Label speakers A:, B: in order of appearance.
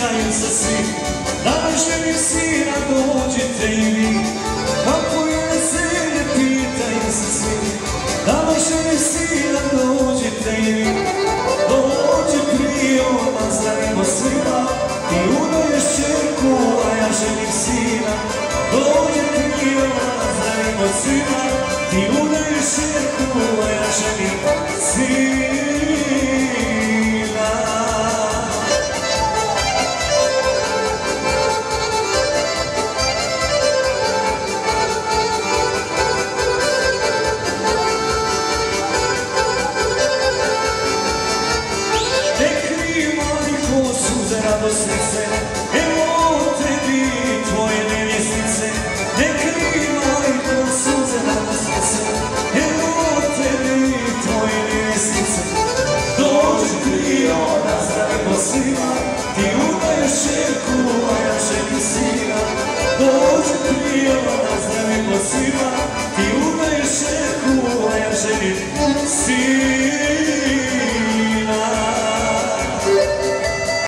A: svi. Da želim sina dođite i vi. Kako je veselje pitaju se svi. Da želim sina dođite i vi. Dođi prije nazdravimo svima. Ti udaješ čerku, a ja želim sina. Dođi prije nazdravimo svima. Ti udaješ čerku, radosnice, evo tebi tvoje nevjesnice. Nek mali ko suze radosnice, evo tebi tvoje nevjesnice. Dođi trio, nazdravimo svima, ti udaješ čerku, a ja želim sina. Dođi trio, nazdravimo svima, ti udaješ čerku, a ja želim sina.